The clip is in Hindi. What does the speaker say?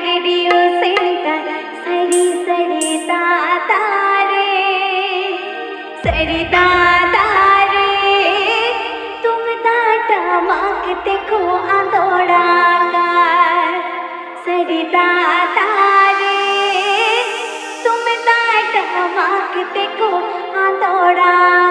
रेडियो सेंटर, सरी सरिता तारे सरिता तारे तुम दाटा मांगते को आंदोड़ा कर। सरिता तारे तुम दाटा मांगते को आंदोड़ा